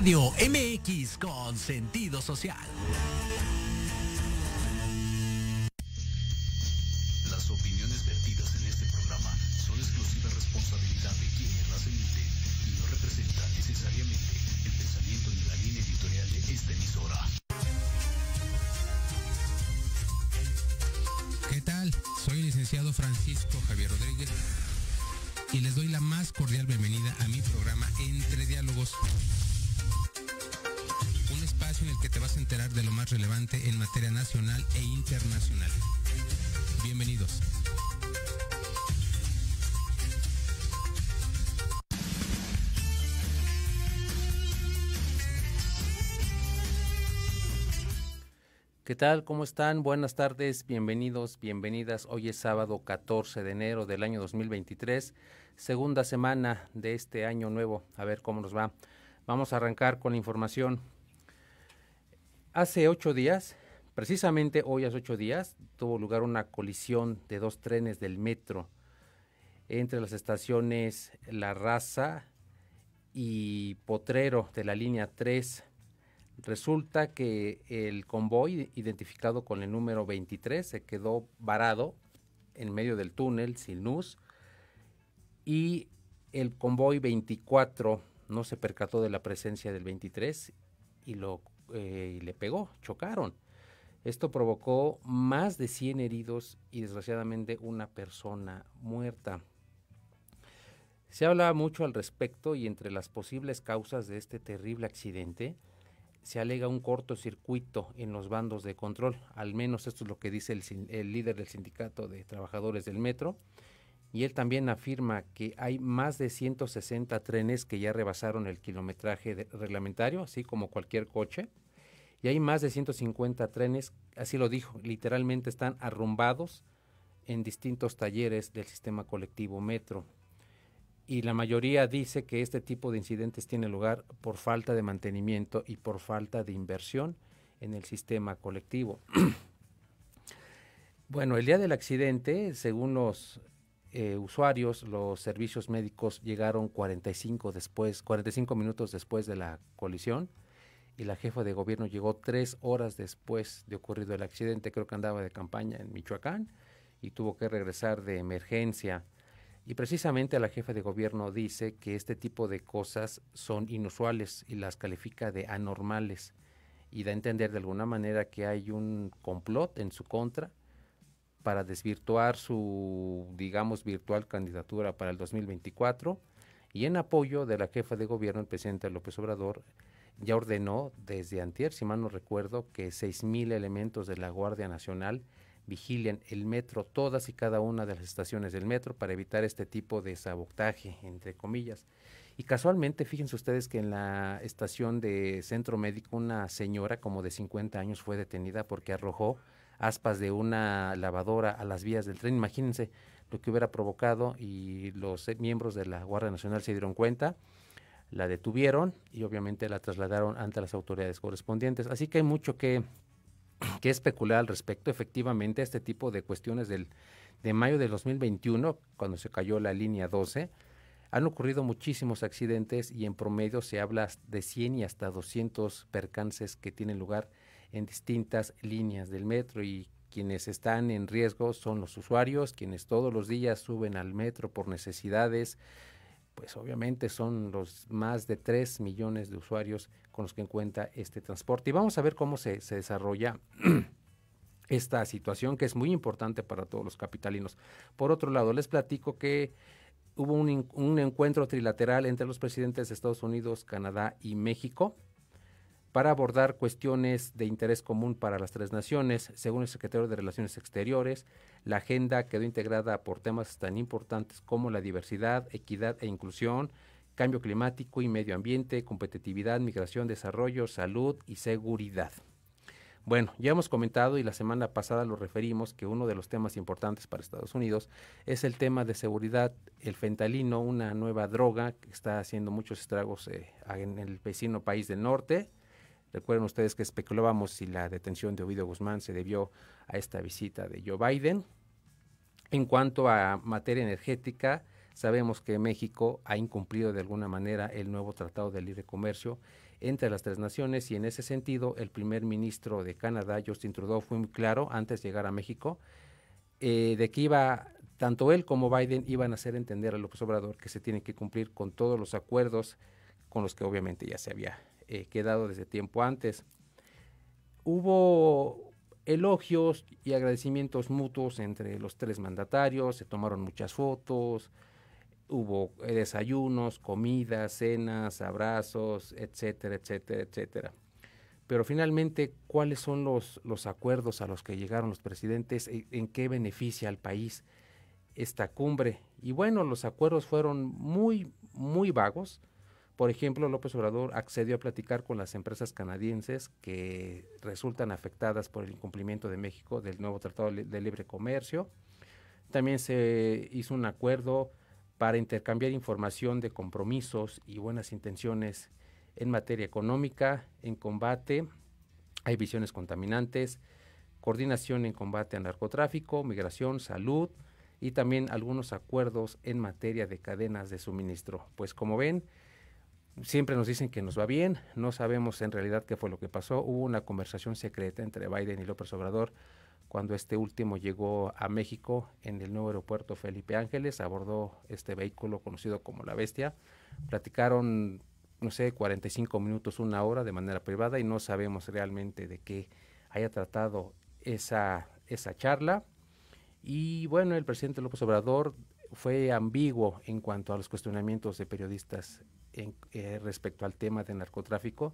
Radio MX con sentido social. Las opiniones vertidas en este programa son exclusiva responsabilidad de quienes las emiten y no representan necesariamente el pensamiento ni la línea editorial de esta emisora. ¿Qué tal? Soy el licenciado Francisco Javier Rodríguez y les doy la más cordial bienvenida a mi programa Entre Diálogos. Te vas a enterar de lo más relevante en materia nacional e internacional. Bienvenidos. ¿Qué tal? ¿Cómo están? Buenas tardes, bienvenidos, bienvenidas. Hoy es sábado 14 de enero del año 2023, segunda semana de este año nuevo. A ver cómo nos va. Vamos a arrancar con la información. Hace ocho días, precisamente hoy hace ocho días, tuvo lugar una colisión de dos trenes del metro entre las estaciones La Raza y Potrero de la línea 3 Resulta que el convoy identificado con el número 23 se quedó varado en medio del túnel sin luz y el convoy 24 no se percató de la presencia del 23 y, lo, eh, y le pegó, chocaron. Esto provocó más de 100 heridos y desgraciadamente una persona muerta. Se habla mucho al respecto y entre las posibles causas de este terrible accidente, se alega un cortocircuito en los bandos de control. Al menos esto es lo que dice el, líder del sindicato de trabajadores del metro. Y él también afirma que hay más de 160 trenes que ya rebasaron el kilometraje reglamentario, así como cualquier coche. Y hay más de 150 trenes, así lo dijo, literalmente están arrumbados en distintos talleres del sistema colectivo metro y la mayoría dice que este tipo de incidentes tiene lugar por falta de mantenimiento y por falta de inversión en el sistema colectivo. bueno, el día del accidente, según los eh, usuarios, los servicios médicos llegaron 45 después, 45 minutos después de la colisión y la jefa de gobierno llegó tres horas después de ocurrido el accidente. Creo que andaba de campaña en Michoacán y tuvo que regresar de emergencia y precisamente la jefa de gobierno dice que este tipo de cosas son inusuales y las califica de anormales y da a entender de alguna manera que hay un complot en su contra para desvirtuar su, digamos, virtual candidatura para el 2024 y en apoyo de la jefa de gobierno, el presidente López Obrador, ya ordenó desde antier, si mal no recuerdo, que 6.000 elementos de la Guardia Nacional vigilen el metro, todas y cada una de las estaciones del metro para evitar este tipo de sabotaje, entre comillas. Y casualmente, fíjense ustedes que en la estación de centro médico una señora como de 50 años fue detenida porque arrojó aspas de una lavadora a las vías del tren. Imagínense lo que hubiera provocado y los miembros de la Guardia Nacional se dieron cuenta, la detuvieron y obviamente la trasladaron ante las autoridades correspondientes. Así que hay mucho que que especular al respecto. Efectivamente, este tipo de cuestiones del, de mayo de 2021, cuando se cayó la línea 12, han ocurrido muchísimos accidentes y en promedio se habla de 100 y hasta 200 percances que tienen lugar en distintas líneas del metro y quienes están en riesgo son los usuarios, quienes todos los días suben al metro por necesidades, pues obviamente son los más de 3 millones de usuarios con los que cuenta este transporte. Y vamos a ver cómo se, se desarrolla esta situación que es muy importante para todos los capitalinos. Por otro lado, les platico que hubo un, un encuentro trilateral entre los presidentes de Estados Unidos, Canadá y México para abordar cuestiones de interés común para las tres naciones. Según el secretario de Relaciones Exteriores, la agenda quedó integrada por temas tan importantes como la diversidad, equidad e inclusión, cambio climático y medio ambiente, competitividad, migración, desarrollo, salud y seguridad. Bueno, ya hemos comentado y la semana pasada lo referimos que uno de los temas importantes para Estados Unidos es el tema de seguridad, el fentalino, una nueva droga que está haciendo muchos estragos eh, en el vecino país del norte, Recuerden ustedes que especulábamos si la detención de Ovidio Guzmán se debió a esta visita de Joe Biden. En cuanto a materia energética, Sabemos que México ha incumplido de alguna manera el nuevo Tratado de Libre Comercio entre las tres naciones y en ese sentido el primer ministro de Canadá, Justin Trudeau, fue muy claro antes de llegar a México eh, de que iba, tanto él como Biden iban a hacer entender al López Obrador que se tiene que cumplir con todos los acuerdos con los que obviamente ya se había eh, quedado desde tiempo antes. Hubo elogios y agradecimientos mutuos entre los tres mandatarios, se tomaron muchas fotos, hubo desayunos, comidas, cenas, abrazos, etcétera, etcétera, etcétera. Pero finalmente, ¿cuáles son los, los acuerdos a los que llegaron los presidentes? ¿En qué beneficia al país esta cumbre? Y bueno, los acuerdos fueron muy, muy vagos. Por ejemplo, López Obrador accedió a platicar con las empresas canadienses que resultan afectadas por el incumplimiento de México del nuevo Tratado de Libre Comercio. También se hizo un acuerdo para intercambiar información de compromisos y buenas intenciones en materia económica, en combate a emisiones contaminantes, coordinación en combate al narcotráfico, migración, salud y también algunos acuerdos en materia de cadenas de suministro. Pues como ven, siempre nos dicen que nos va bien, no sabemos en realidad qué fue lo que pasó. Hubo una conversación secreta entre Biden y López Obrador cuando este último llegó a México en el nuevo aeropuerto Felipe Ángeles, abordó este vehículo conocido como La Bestia. Platicaron no sé, 45 minutos, una hora de manera privada y no sabemos realmente de qué haya tratado esa, esa charla. Y bueno, el presidente López Obrador fue ambiguo en cuanto a los cuestionamientos de periodistas eh, respecto al tema de narcotráfico.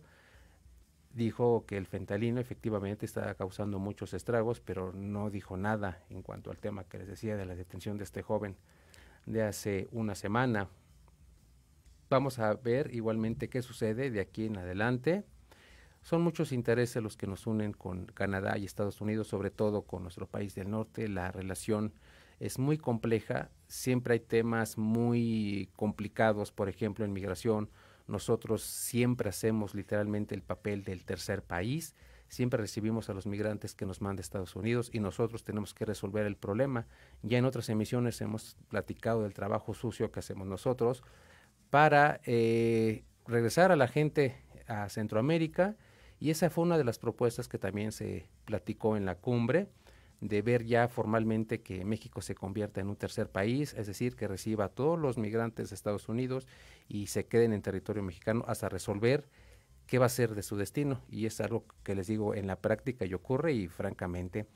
Dijo que el fentalino efectivamente está causando muchos estragos, pero no dijo nada en cuanto al tema que les decía de la detención de este joven de hace una semana. Vamos a ver igualmente qué sucede de aquí en adelante. Son muchos intereses los que nos unen con Canadá y Estados Unidos, sobre todo con nuestro país del norte. La relación es muy compleja, siempre hay temas muy complicados, por ejemplo, en migración. Nosotros siempre hacemos literalmente el papel del tercer país, siempre recibimos a los migrantes que nos manda Estados Unidos y nosotros tenemos que resolver el problema. Ya en otras emisiones hemos platicado del trabajo sucio que hacemos nosotros para eh, regresar a la gente a Centroamérica y esa fue una de las propuestas que también se platicó en la cumbre de ver ya formalmente que México se convierta en un tercer país, es decir, que reciba a todos los migrantes de Estados Unidos y se queden en territorio mexicano hasta resolver qué va a ser de su destino. Y es algo que les digo en la práctica y ocurre y francamente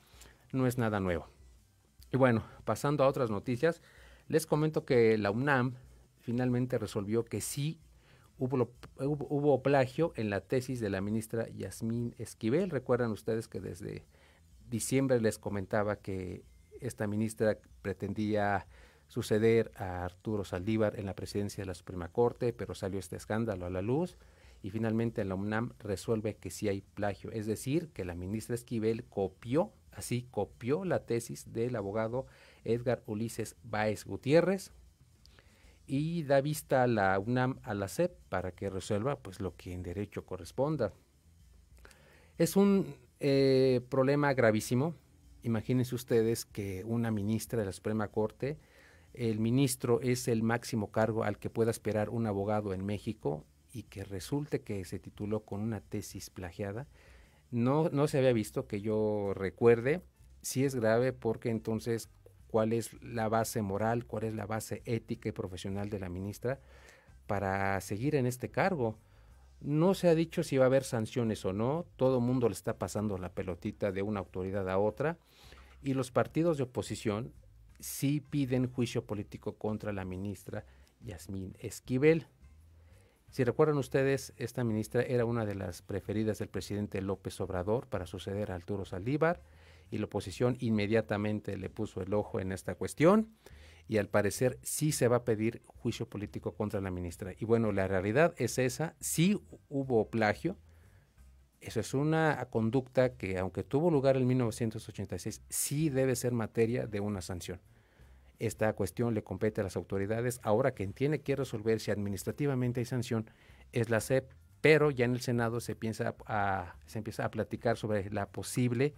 no es nada nuevo. Y bueno, pasando a otras noticias, les comento que la UNAM finalmente resolvió que sí hubo, plagio en la tesis de la ministra Yasmín Esquivel. Recuerdan ustedes que desde diciembre les comentaba que esta ministra pretendía suceder a Arturo Saldívar en la presidencia de la Suprema Corte, pero salió este escándalo a la luz y finalmente la UNAM resuelve que sí hay plagio, es decir, que la ministra Esquivel copió, así copió la tesis del abogado Edgar Ulises Báez Gutiérrez, y da vista a la UNAM, a la SEP, para que resuelva pues lo que en derecho corresponda. Es un eh, problema gravísimo. Imagínense ustedes que una ministra de la Suprema Corte, el ministro es el máximo cargo al que pueda esperar un abogado en México y que resulte que se tituló con una tesis plagiada. No, no se había visto que yo recuerde. Sí es grave porque entonces cuál es la base moral, cuál es la base ética y profesional de la ministra para seguir en este cargo. No se ha dicho si va a haber sanciones o no, todo el mundo le está pasando la pelotita de una autoridad a otra y los partidos de oposición sí piden juicio político contra la ministra Yasmín Esquivel. Si recuerdan ustedes, esta ministra era una de las preferidas del presidente López Obrador para suceder a Arturo Saldívar y la oposición inmediatamente le puso el ojo en esta cuestión y al parecer sí se va a pedir juicio político contra la ministra. Y bueno, la realidad es esa, sí hubo plagio, eso es una conducta que aunque tuvo lugar en 1986, sí debe ser materia de una sanción. Esta cuestión le compete a las autoridades. Ahora quien tiene que resolver si administrativamente hay sanción es la CEP, pero ya en el Senado se, piensa a, se empieza a platicar sobre la posible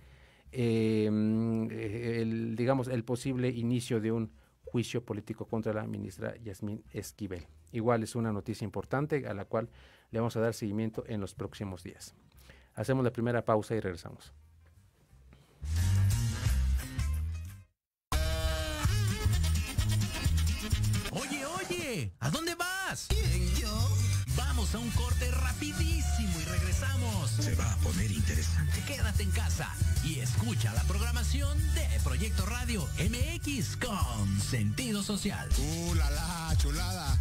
el, digamos, el posible inicio de un juicio político contra la ministra Yasmín Esquivel. Igual es una noticia importante a la cual le vamos a dar seguimiento en los próximos días. Hacemos la primera pausa y regresamos. Oye, oye, ¿a dónde vas? Vamos a un corte rapidísimo y regresamos. Se va a poner interesante. Quédate en casa y escucha la programación de Proyecto Radio MX con sentido social. ¡Uh, la, la chulada!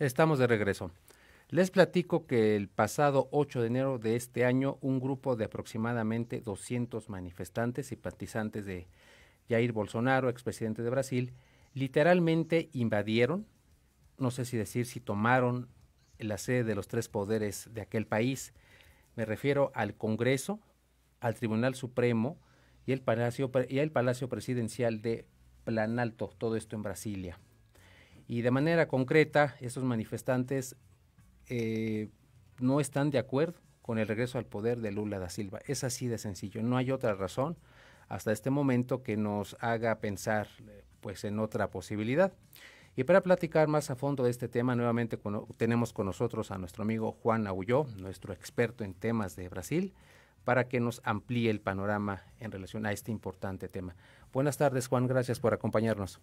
Estamos de regreso. Les platico que el pasado 8 de enero de este año, un grupo de aproximadamente 200 manifestantes y simpatizantes de Jair Bolsonaro, expresidente de Brasil, literalmente invadieron, no sé si decir si tomaron la sede de los tres poderes de aquel país. Me refiero al Congreso, al Tribunal Supremo y el Palacio, y Palacio Presidencial de Planalto, todo esto en Brasilia. Y de manera concreta, estos manifestantes eh, no están de acuerdo con el regreso al poder de Lula da Silva. Es así de sencillo. No hay otra razón hasta este momento que nos haga pensar pues en otra posibilidad. Y para platicar más a fondo de este tema, nuevamente tenemos con nosotros a nuestro amigo Juan Aulló, nuestro experto en temas de Brasil, para que nos amplíe el panorama en relación a este importante tema. Buenas tardes, Juan, gracias por acompañarnos.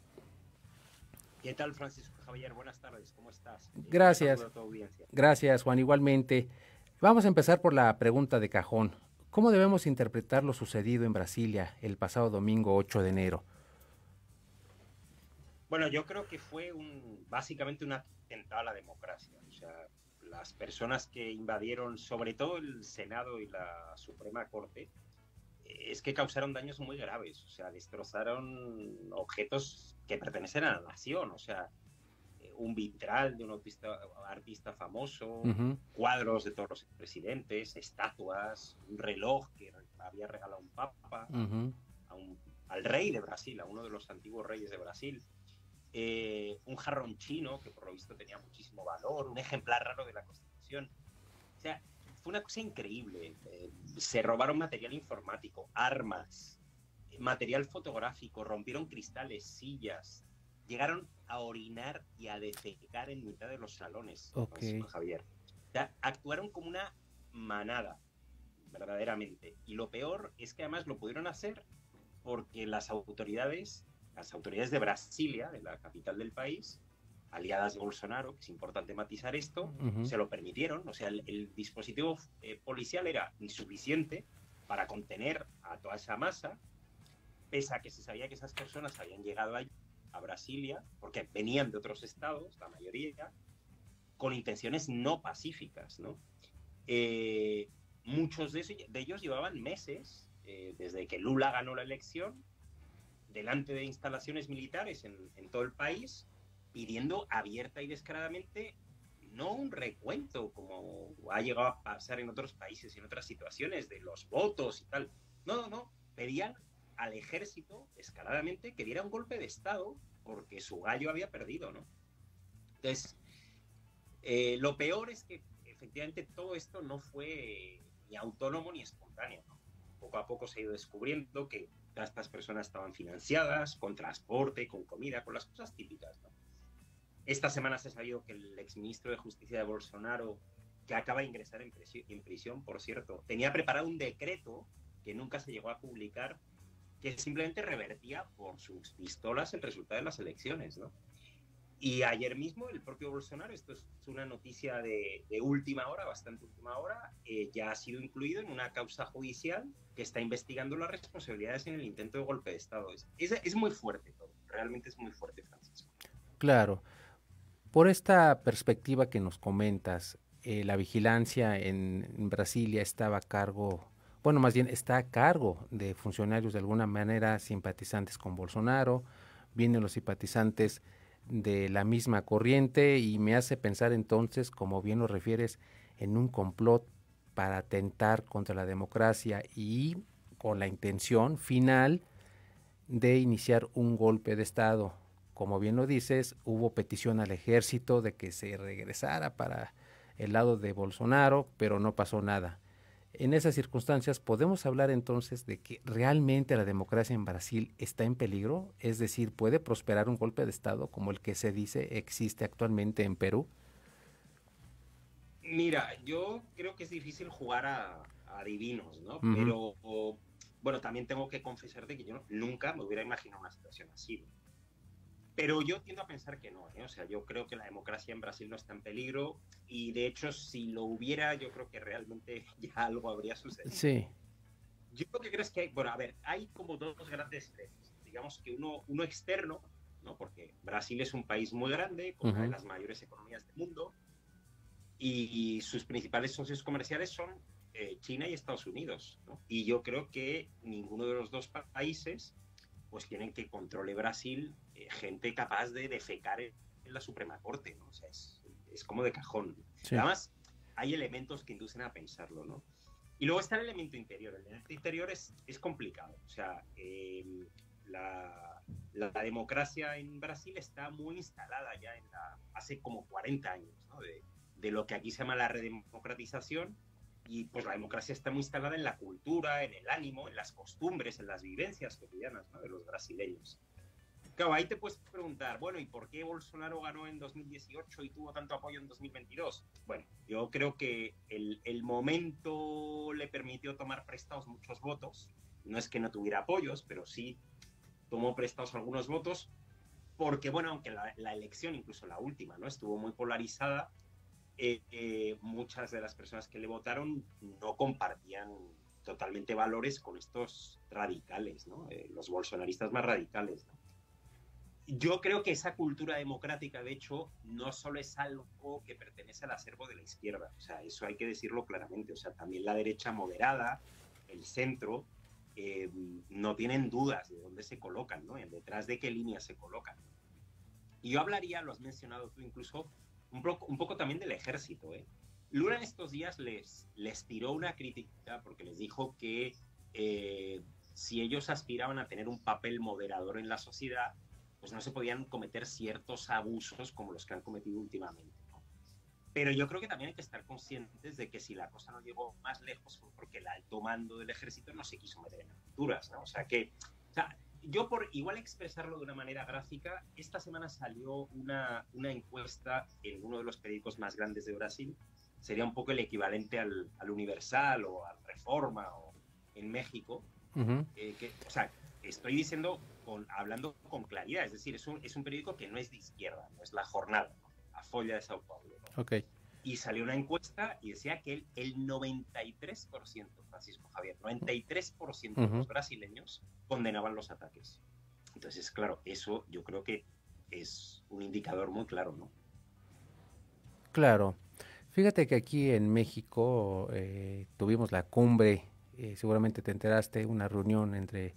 ¿Qué tal, Francisco Javier? Buenas tardes, ¿cómo estás? Gracias. Gracias, Juan. Igualmente. Vamos a empezar por la pregunta de cajón. ¿Cómo debemos interpretar lo sucedido en Brasilia el pasado domingo 8 de enero? Bueno, yo creo que fue un, básicamente un atentado a la democracia. O sea, las personas que invadieron, sobre todo el Senado y la Suprema Corte, es que causaron daños muy graves, o sea, destrozaron objetos que pertenecen a la nación, o sea, eh, un vitral de un artista, artista famoso, cuadros de todos los presidentes, estatuas, un reloj que había regalado un papa al rey de Brasil, a uno de los antiguos reyes de Brasil, eh, un jarrón chino que por lo visto tenía muchísimo valor, un ejemplar raro de la Constitución. O sea, una cosa increíble. Eh, se robaron material informático, armas, material fotográfico, rompieron cristales, sillas, llegaron a orinar y a defecar en mitad de los salones, Javier. actuaron como una manada. verdaderamente. Y lo peor es que además lo pudieron hacer porque las autoridades, las autoridades de Brasilia, de la capital del país, aliadas de Bolsonaro, que es importante matizar esto, Ujú. se lo permitieron. O sea, el, el dispositivo eh, policial era insuficiente para contener a toda esa masa, pese a que se sabía que esas personas habían llegado allí, a Brasilia, porque venían de otros estados, la mayoría, con intenciones no pacíficas, ¿no? Eh, muchos de, de ellos llevaban meses, eh, desde que Lula ganó la elección, delante de instalaciones militares en, en todo el país, pidiendo abierta y descaradamente no un recuento como ha llegado a pasar en otros países y en otras situaciones de los votos y tal. No, no, no. Pedían al ejército descaradamente que diera un golpe de Estado porque su gallo había perdido, ¿no? Entonces, eh, lo peor es que efectivamente todo esto no fue ni autónomo ni espontáneo. ¿no? Poco a poco se ha ido descubriendo que todas estas personas estaban financiadas con transporte, con comida, con las cosas típicas. ¿no? Esta semana se ha sabido que el exministro de Justicia de Bolsonaro, que acaba de ingresar en, en prisión, por cierto, tenía preparado un decreto que nunca se llegó a publicar, que simplemente revertía por sus pistolas el resultado de las elecciones, ¿no? Y ayer mismo el propio Bolsonaro, esto es una noticia de, de última hora, bastante última hora, eh, ya ha sido incluido en una causa judicial que está investigando las responsabilidades en el intento de golpe de Estado. Es, es, es muy fuerte todo, realmente es muy fuerte, Francisco. Claro. Por esta perspectiva que nos comentas, eh, la vigilancia en, en Brasilia estaba a cargo, bueno, más bien está a cargo de funcionarios de alguna manera simpatizantes con Bolsonaro, vienen los simpatizantes de la misma corriente y me hace pensar entonces, como bien lo refieres, en un complot para atentar contra la democracia y con la intención final de iniciar un golpe de Estado. Como bien lo dices, hubo petición al ejército de que se regresara para el lado de Bolsonaro, pero no pasó nada. En esas circunstancias, ¿podemos hablar entonces de que realmente la democracia en Brasil está en peligro? Es decir, ¿puede prosperar un golpe de Estado como el que se dice existe actualmente en Perú? Mira, yo creo que es difícil jugar a, a divinos, ¿no? Pero, o- bueno, también tengo que confesarte que yo nunca me hubiera imaginado una situación así. Pero yo tiendo a pensar que no, ¿eh? O sea, yo creo que la democracia en Brasil no está en peligro y de hecho si lo hubiera, yo creo que realmente ya algo habría sucedido. Sí, Yo lo que creo es que hay, bueno, a ver, hay como dos grandes frentes. Digamos que uno, uno externo, ¿no? Porque Brasil es un país muy grande, con una de las mayores economías del mundo, y sus principales socios comerciales son eh, China y Estados Unidos, ¿no? Y yo creo que ninguno de los dos pa- países pues quieren que controle Brasil eh, gente capaz de defecar en en la Suprema Corte, ¿no? O sea, es, es como de cajón. sí. Además, hay elementos que inducen a pensarlo, ¿no? Y luego está el elemento interior. El elemento interior es, es complicado. O sea, eh, la, la democracia en Brasil está muy instalada ya en la, hace como 40 años, ¿no? De, de lo que aquí se llama la redemocratización. Y pues la democracia está muy instalada en la cultura, en el ánimo, en las costumbres, en las vivencias cotidianas de los brasileños. Claro, ahí te puedes preguntar, bueno, ¿y por qué Bolsonaro ganó en 2018 y tuvo tanto apoyo en 2022? Bueno, yo creo que el, el momento le permitió tomar prestados muchos votos. No es que no tuviera apoyos, pero sí tomó prestados algunos votos, porque, bueno, aunque la, la elección, incluso la última, ¿no? Estuvo muy polarizada, eh, eh, muchas de las personas que le votaron no compartían totalmente valores con estos radicales. Eh, los bolsonaristas más radicales. Yo creo que esa cultura democrática, de hecho, no solo es algo que pertenece al acervo de la izquierda, o sea, eso hay que decirlo claramente, o sea, también la derecha moderada, el centro, no tienen dudas de dónde se colocan, ¿no? Detrás de qué línea se colocan. Y yo hablaría, lo has mencionado tú incluso, un poco, también del ejército, ¿eh? Lula en estos días les, les tiró una crítica porque les dijo que eh, si ellos aspiraban a tener un papel moderador en la sociedad, pues no se podían cometer ciertos abusos como los que han cometido últimamente. Pero yo creo que también hay que estar conscientes de que si la cosa no llegó más lejos fue porque el alto mando del ejército no se quiso meter en aventuras, ¿no? O sea que, o sea, yo por igual expresarlo de una manera gráfica, esta semana salió una, una encuesta en uno de los periódicos más grandes de Brasil sería un poco el equivalente al, al Universal o al Reforma o en México. Eh, que, o sea, estoy diciendo, con, hablando con claridad, es decir, es un, es un periódico que no es de izquierda, no es la jornada, a Folla de Sao Paulo. Okay. Y salió una encuesta y decía que el, el 93%, Francisco Javier, 93% de los brasileños condenaban los ataques. Entonces, claro, eso yo creo que es un indicador muy claro, ¿no? Claro. Fíjate que aquí en México eh, tuvimos la cumbre, eh, seguramente te enteraste, una reunión entre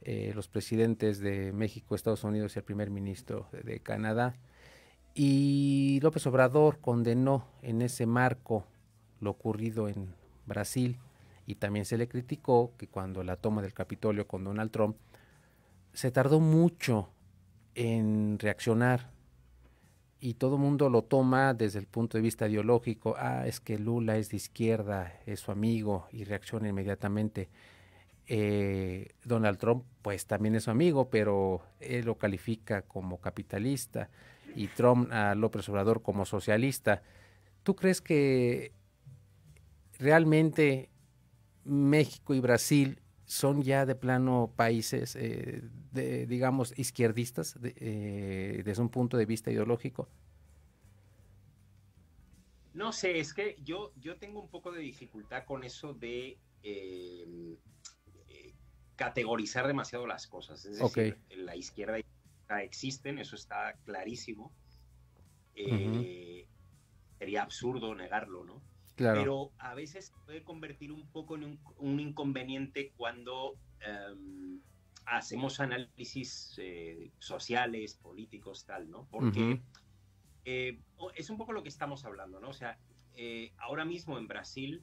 eh, los presidentes de México, Estados Unidos y el primer ministro de, de Canadá. Y López Obrador condenó en ese marco lo ocurrido en Brasil y también se le criticó que cuando la toma del Capitolio con Donald Trump se tardó mucho en reaccionar y todo el mundo lo toma desde el punto de vista ideológico. Ah, es que Lula es de izquierda, es su amigo y reacciona inmediatamente. Eh, Donald Trump, pues también es su amigo, pero él lo califica como capitalista y Trump a López Obrador como socialista. ¿Tú crees que realmente México y Brasil son ya de plano países, eh, de, digamos, izquierdistas de, eh, desde un punto de vista ideológico? No sé, es que yo, yo tengo un poco de dificultad con eso de eh, eh categorizar demasiado las cosas. Es decir, okay. la izquierda y existen, eso está clarísimo. Eh, uh -huh. Sería absurdo negarlo, ¿no? Claro. Pero a veces puede convertir un poco en un, un inconveniente cuando um, hacemos análisis eh, sociales, políticos, tal, ¿no? Porque uh -huh. eh, es un poco lo que estamos hablando, ¿no? O sea, eh, ahora mismo en Brasil,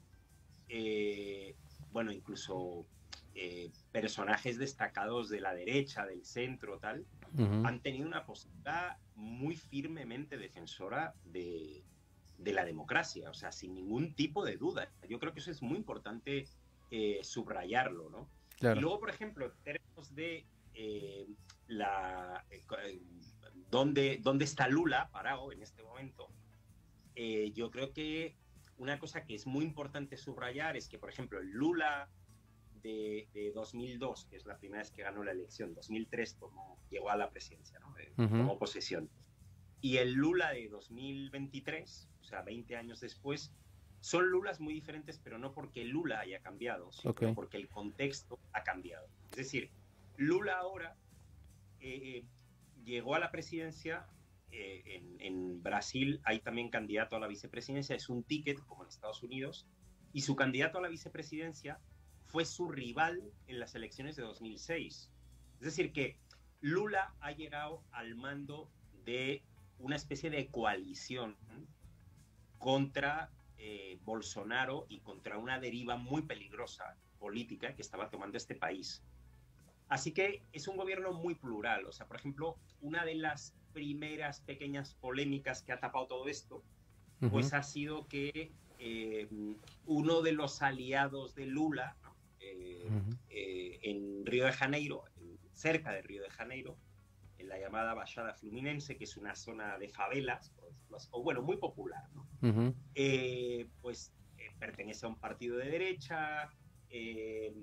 bueno, incluso personajes destacados de la derecha, del centro, tal, uh -huh. han tenido una postura muy firmemente defensora de, de la democracia, o sea, sin ningún tipo de duda. Yo creo que eso es muy importante eh, subrayarlo, ¿no? Claro. Y luego, por ejemplo, en términos de eh, la eh, ¿dónde, dónde está Lula parado en este momento, eh, yo creo que una cosa que es muy importante subrayar es que, por ejemplo, Lula de, de, 2002, que es la primera vez que ganó la elección, 2003 como llegó a la presidencia, ¿no? Eh, uh -huh. como posesión, y el Lula de 2023, o sea, 20 años después, son Lulas muy diferentes, pero no porque Lula haya cambiado, sino okay. porque el contexto ha cambiado. Es decir, Lula ahora eh, llegó a la presidencia, eh, en, en, Brasil hay también candidato a la vicepresidencia, es un ticket como en Estados Unidos, y su candidato a la vicepresidencia fue su rival en las elecciones de 2006. Es decir, que Lula ha llegado al mando de una especie de coalición contra eh, Bolsonaro y contra una deriva muy peligrosa política que estaba tomando este país. Así que es un gobierno muy plural. O sea, por ejemplo, una de las primeras pequeñas polémicas que ha tapado todo esto, uh -huh. pues ha sido que eh, uno de los aliados de Lula eh, -huh. en Río de Janeiro, cerca de Río de Janeiro, en la llamada Baixada Fluminense, que es una zona de favelas, o bueno, muy popular, ¿no? Uh -huh. eh, pues eh, pertenece a un partido de derecha, eh,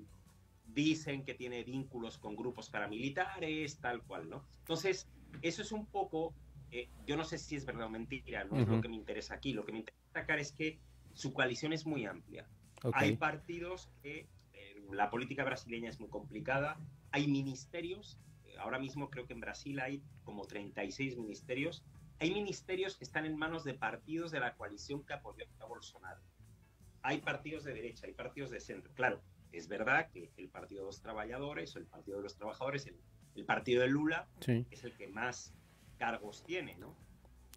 dicen que tiene vínculos con grupos paramilitares, tal cual, ¿no? Entonces, eso es un poco, eh, yo no sé si es verdad o mentira, no uh -huh. es lo que me interesa aquí, lo que me interesa destacar es que su coalición es muy amplia. Okay. Hay partidos que eh, la política brasileña es muy complicada, hay ministerios ahora mismo creo que en Brasil hay como 36 ministerios. Hay ministerios que están en manos de partidos de la coalición que apoyó a Bolsonaro. Hay partidos de derecha, hay partidos de centro. Claro, es verdad que el Partido de los Trabajadores o el Partido de los Trabajadores, el, el Partido de Lula, sí. es el que más cargos tiene, ¿no?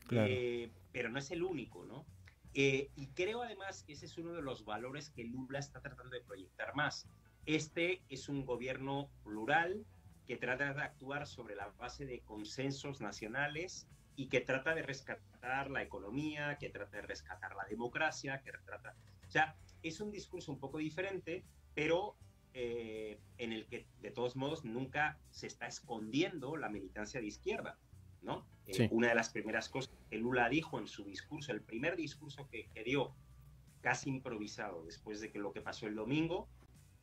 Claro. Eh, pero no es el único, ¿no? Eh, y creo además que ese es uno de los valores que Lula está tratando de proyectar más. Este es un gobierno plural, que trata de actuar sobre la base de consensos nacionales y que trata de rescatar la economía, que trata de rescatar la democracia, que trata... O sea, es un discurso un poco diferente, pero eh, en el que de todos modos nunca se está escondiendo la militancia de izquierda, ¿no? Sí. Eh, una de las primeras cosas que Lula dijo en su discurso, el primer discurso que, que dio casi improvisado después de que lo que pasó el domingo,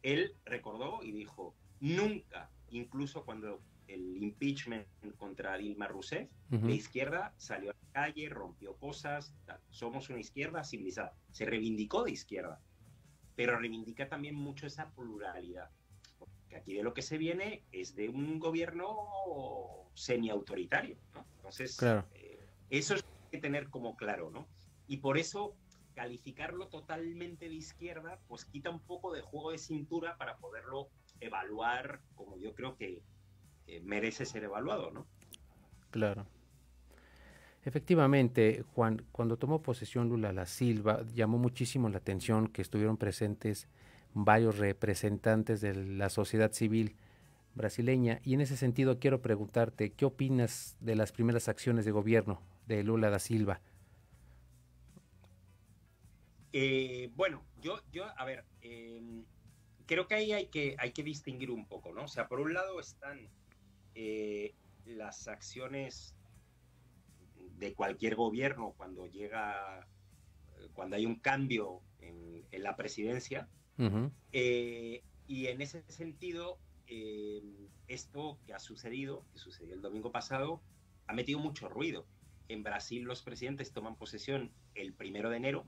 él recordó y dijo, nunca, incluso cuando el impeachment contra Dilma Rousseff, la izquierda salió a la calle, rompió cosas, somos una izquierda civilizada, se reivindicó de izquierda, pero reivindica también mucho esa pluralidad. Porque aquí de lo que se viene es de un gobierno semi-autoritario, ¿no? Entonces, eh, eso es que tener como claro, ¿no? Y por eso calificarlo totalmente de izquierda, pues quita un poco de juego de cintura para poderlo evaluar como yo creo que merece ser evaluado, ¿no? Claro. Efectivamente, Juan, cuando tomó posesión Lula la Silva, llamó muchísimo la atención que estuvieron presentes varios representantes de la sociedad civil brasileña. Y en ese sentido quiero preguntarte, ¿qué opinas de las primeras acciones de gobierno de Lula da Silva? Eh, bueno, yo, yo, a ver, em, creo que ahí hay que, hay que distinguir un poco, ¿no? O sea, por un lado están eh, las acciones de cualquier gobierno cuando llega, cuando hay un cambio en, la presidencia. Eh, y en ese sentido, eh, esto que ha sucedido, que sucedió el domingo pasado, ha metido mucho ruido. En Brasil los presidentes toman posesión el primero de enero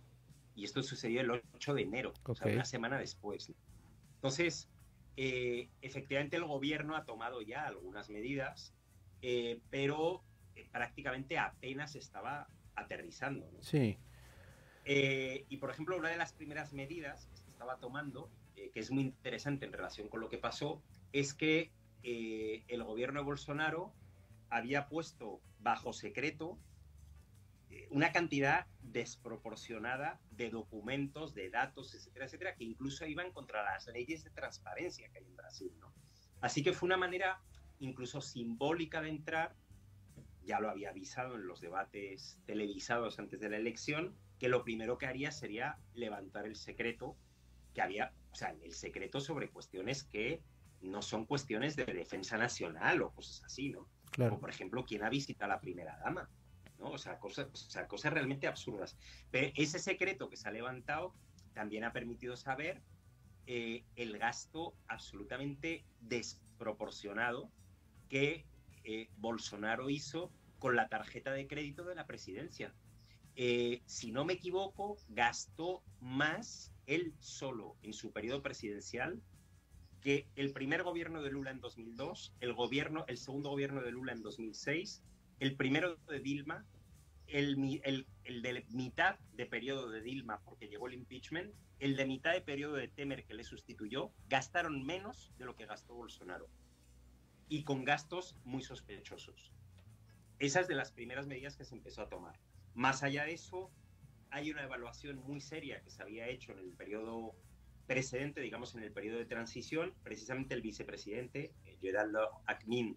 y esto sucedió el 8 de enero, o sea, una semana después. Entonces, eh, efectivamente el gobierno ha tomado ya algunas medidas, eh, pero eh, prácticamente apenas estaba aterrizando. Sí. y por ejemplo, una de las primeras medidas que se estaba tomando, que es muy interesante en relación con lo que pasó, es que el gobierno de Bolsonaro había puesto bajo secreto una cantidad desproporcionada de documentos, de datos, etcétera, etcétera, que incluso iban contra las leyes de transparencia que hay en Brasil, ¿no? Así que fue una manera incluso simbólica de entrar, ya lo había avisado en los debates televisados antes de la elección, que lo primero que haría sería levantar el secreto que había, o sea, el secreto sobre cuestiones que no son cuestiones de defensa nacional o cosas así, ¿no? Claro. Como por ejemplo, quién ha visitado a la primera dama. O sea, cosas, o sea, cosas realmente absurdas. Pero ese secreto que se ha levantado también ha permitido saber eh, el gasto absolutamente desproporcionado que eh, Bolsonaro hizo con la tarjeta de crédito de la presidencia. Eh, si no me equivoco, gastó más él solo en su periodo presidencial que el primer gobierno de Lula en 2002, el, gobierno, el segundo gobierno de Lula en 2006 el primero de Dilma, el, el, de mitad de periodo de Dilma, porque llegó el impeachment, el de mitad de periodo de Temer que le sustituyó, gastaron menos de lo que gastó Bolsonaro. Y con gastos muy sospechosos. Esas de las primeras medidas que se empezó a tomar. Más allá de eso, hay una evaluación muy seria que se había hecho en el periodo precedente, digamos en el periodo de transición, precisamente el vicepresidente, eh, Geraldo Acmin,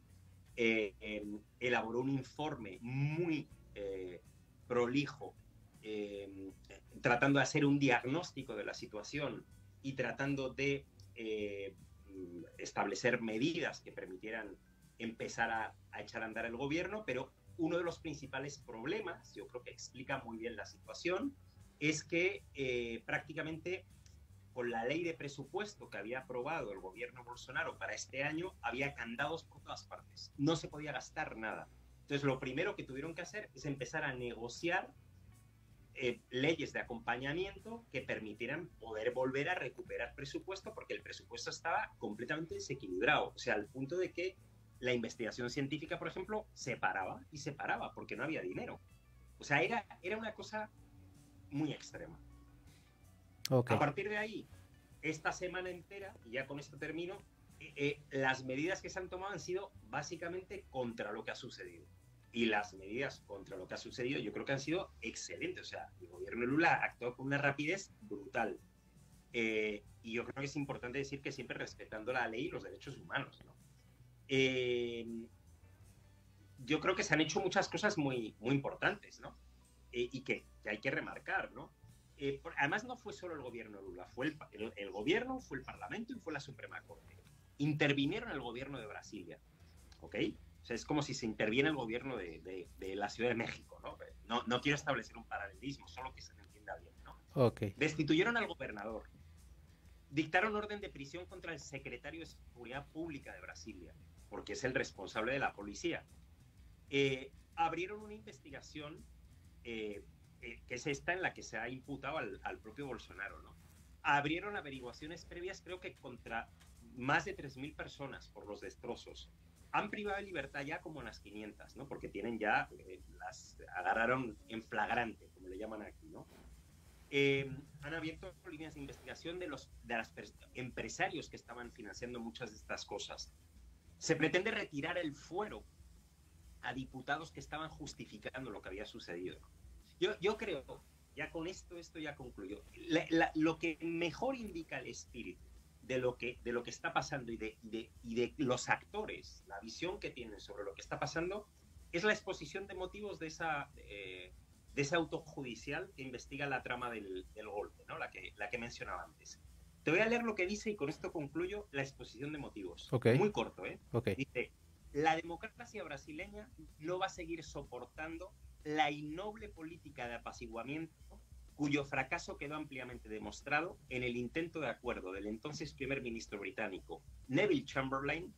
eh, em, elaboró un informe muy eh, prolijo, em, tratando de hacer un diagnóstico de la situación y tratando de eh, establecer medidas que permitieran empezar a, a, echar a andar el gobierno, pero uno de los principales problemas, yo creo que explica muy bien la situación, es que prácticamente con la ley de presupuesto que había aprobado el gobierno Bolsonaro para este año, había candados por todas partes. No se podía gastar nada. Entonces, lo primero que tuvieron que hacer es empezar a negociar eh, leyes de acompañamiento que permitieran poder volver a recuperar presupuesto, porque el presupuesto estaba completamente desequilibrado. O sea, al punto de que la investigación científica, por ejemplo, se paraba y se paraba porque no había dinero. O sea, era, era una cosa muy extrema. A partir de ahí, esta semana entera, y ya con esto termino, eh, eh, las medidas que se han tomado han sido básicamente contra lo que ha sucedido. Y las medidas contra lo que ha sucedido yo creo que han sido excelentes. O sea, el gobierno de Lula actuó con una rapidez brutal. Eh, y yo creo que es importante decir que siempre respetando la ley y los derechos humanos. yo creo que se han hecho muchas cosas muy, muy importantes, ¿no? y que, que, hay que remarcar, ¿no? Eh, además no fue solo el gobierno de Lula, fue el, gobierno, fue el Parlamento y fue la Suprema Corte. Intervinieron el gobierno de Brasilia, ¿ok? O sea, es como si se interviene el gobierno de, la Ciudad de México, ¿no? ¿no? quiero establecer un paralelismo, solo que se me entienda bien, ¿no? Ok. Destituyeron al gobernador. Dictaron orden de prisión contra el secretario de Seguridad Pública de Brasilia, porque es el responsable de la policía. Eh, abrieron una investigación eh, eh, que es esta en la que se ha imputado al, al propio Bolsonaro, ¿no? Abrieron averiguaciones previas, creo que contra más de 3.000 personas por los destrozos. Han privado de libertad ya como unas 500, ¿no? Porque tienen ya, eh, las agarraron en flagrante, como le llaman aquí, ¿no? Eh, han abierto líneas de investigación de los de las empresarios que estaban financiando muchas de estas cosas. Se pretende retirar el fuero a diputados que estaban justificando lo que había sucedido. Yo, yo creo, ya con esto, esto ya concluyó. La- la- lo que mejor indica el espíritu de lo que, de lo que está pasando y de, y de, y de los actores, la visión que tienen sobre lo que está pasando, es la exposición de motivos de esa, eh, de ese autojudicial que investiga la trama del, del golpe, ¿no? la, que, la que mencionaba antes. Te voy a leer lo que dice y con esto concluyo la exposición de motivos. Ok. Muy corto, ¿eh? Ok. Dice, la democracia brasileña no va a seguir soportando la innoble política de apaciguamiento cuyo fracaso quedó ampliamente demostrado en el intento de acuerdo del entonces primer ministro británico Neville Chamberlain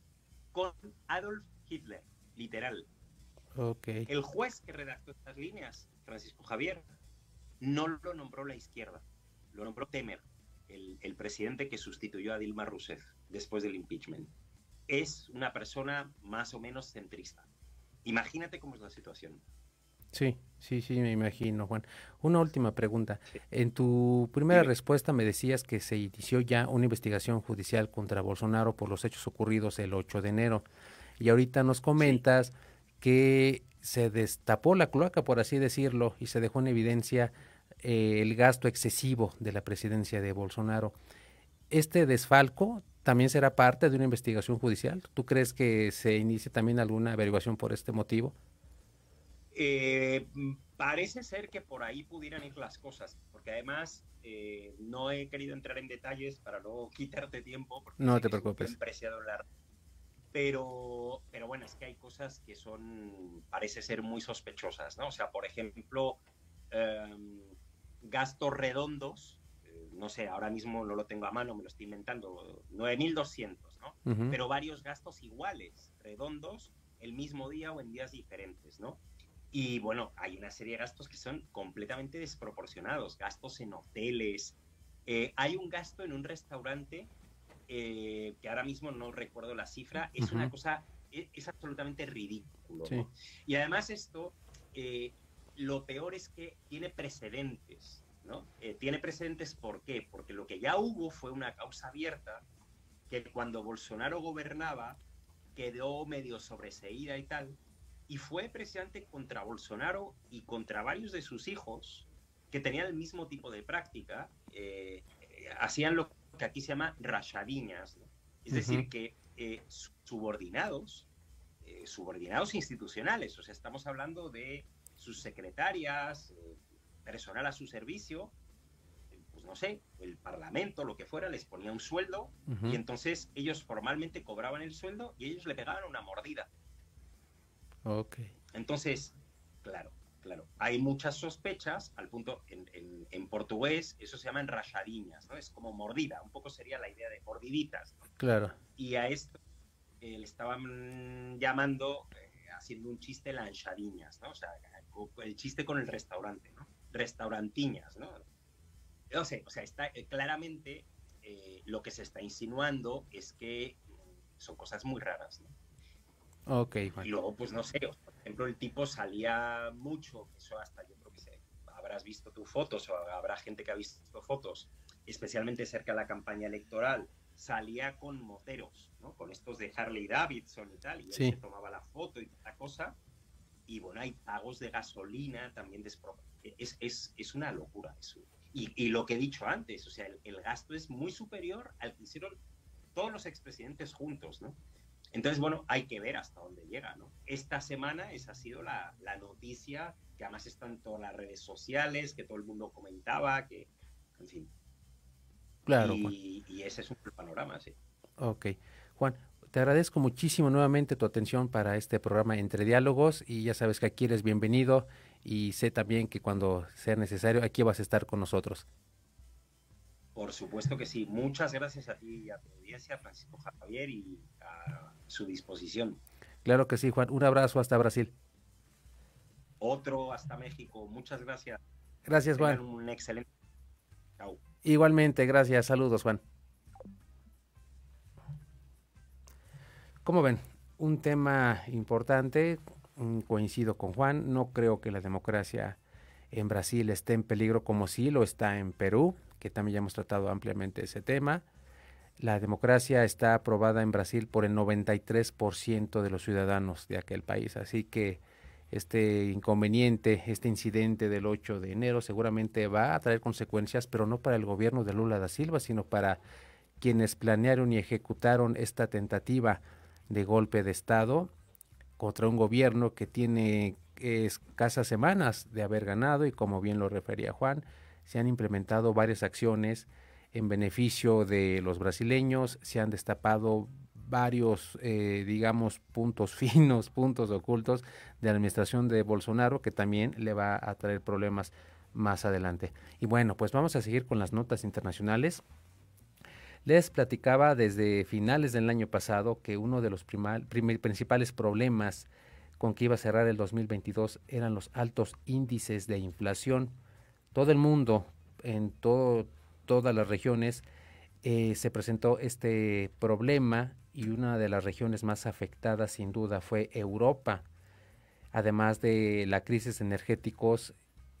con Adolf Hitler, literal. Ok. El juez que redactó estas líneas, Francisco Javier, no lo nombró la izquierda, lo nombró Temer, el, el presidente que sustituyó a Dilma Rousseff después del impeachment. Es una persona más o menos centrista. Imagínate cómo es la situación. Sí, sí, sí, me imagino, Juan. Una última pregunta. En tu primera respuesta me decías que se inició ya una investigación judicial contra Bolsonaro por los hechos ocurridos el 8 de enero. Y ahorita nos comentas que se destapó la cloaca, por así decirlo, y se dejó en evidencia eh, el gasto excesivo de la presidencia de Bolsonaro. ¿Este desfalco también será parte de una investigación judicial? ¿Tú crees que se inicie también alguna averiguación por este motivo? Eh, parece ser que por ahí pudieran ir las cosas, porque además eh, no he querido entrar en detalles para no quitarte tiempo. Porque No te preocupes. preciado largo. Pero, pero bueno, es que hay cosas que son, parece ser muy sospechosas, ¿no? O sea, por ejemplo, em, gastos redondos, eh, no sé, ahora mismo no lo tengo a mano, me lo estoy inventando, 9.200, ¿no? Ujú. pero varios gastos iguales, redondos, el mismo día o en días diferentes, ¿no? Y bueno, hay una serie de gastos que son completamente desproporcionados, gastos en hoteles. Eh, hay un gasto en un restaurante eh, que ahora mismo no recuerdo la cifra, es una cosa, es, es absolutamente ridículo. Sí. ¿no? Y además esto, eh, lo peor es que tiene precedentes, ¿no? Tiene precedentes, ¿por qué? Porque lo que ya hubo fue una causa abierta que cuando Bolsonaro gobernaba quedó medio sobreseída y tal, y fue precisamente contra Bolsonaro y contra varios de sus hijos que tenían el mismo tipo de práctica, eh, hacían lo que aquí se llama rachadiñas, ¿no? es decir, que eh, su- subordinados, eh, subordinados institucionales, o sea, estamos hablando de sus secretarias, personal a su servicio, pues no sé, el parlamento, lo que fuera, les ponía un sueldo y entonces ellos formalmente cobraban el sueldo y ellos le pegaban una mordida. Ok. Entonces, claro, claro, hay muchas sospechas, al punto, en, en- en portugués eso se llaman rachadiñas, ¿no? Es como mordida, un poco sería la idea de mordiditas. ¿no? Claro. Y a esto eh, le estaban llamando, eh, haciendo un chiste lanchadiñas, ¿no? O sea, el chiste con el restaurante, ¿no? Restaurantiñas, ¿no? No sé, o sea, está eh, claramente eh, lo que se está insinuando es que mm, son cosas muy raras, ¿no? Ok. Y luego, pues no sé, por ejemplo, el tipo salía mucho, eso hasta yo creo que se- habrás visto tus fotos o habrá gente que ha visto fotos, especialmente cerca de la campaña electoral, salía con moteros, ¿no? Con estos de Harley Davidson y tal, y él Sí. se tomaba la foto y la cosa. Y bueno, hay pagos de gasolina también. Es, es, es una locura eso. Y, y lo que he dicho antes, o sea, el, el gasto es muy superior al que hicieron todos los expresidentes juntos, ¿no? Entonces, bueno, hay que ver hasta dónde llega, ¿no? Esta semana esa ha sido la, la noticia, que además está en todas las redes sociales, que todo el mundo comentaba, que, en fin. Claro, y, y ese es un panorama, sí. Ok. Juan, te agradezco muchísimo nuevamente tu atención para este programa Entre Diálogos y ya sabes que aquí eres bienvenido y sé también que cuando sea necesario aquí vas a estar con nosotros. Por supuesto que sí. Muchas gracias a ti y a tu audiencia, Francisco Javier, y a su disposición. Claro que sí, Juan. Un abrazo hasta Brasil. Otro hasta México. Muchas gracias. Gracias, Juan. Tengan Un excelente. Chao. Igualmente, gracias. Saludos, Juan. Como ven, un tema importante, mm, coincido con Juan, no creo que la democracia en Brasil esté en peligro como sí lo está en Perú, que también ya hemos tratado ampliamente ese tema. La democracia está aprobada en Brasil por el 93% de los ciudadanos de aquel país, así que este inconveniente, este incidente del 8 de enero seguramente va a traer consecuencias, pero no para el gobierno de Lula da Silva, sino para quienes planearon y ejecutaron esta tentativa de golpe de Estado contra un gobierno que tiene escasas semanas de haber ganado y como bien lo refería Juan, se han implementado varias acciones en beneficio de los brasileños, se han destapado varios, eh, digamos, puntos finos, puntos ocultos de la administración de Bolsonaro que también le va a traer problemas más adelante. Y bueno, pues vamos a seguir con las notas internacionales. Les platicaba desde finales del año pasado que uno de los principales problemas con que iba a cerrar el 2022 eran los altos índices de inflación. Todo el mundo, en todo, todas las regiones, eh, se presentó este problema y una de las regiones más afectadas sin duda fue Europa, además de la crisis energéticos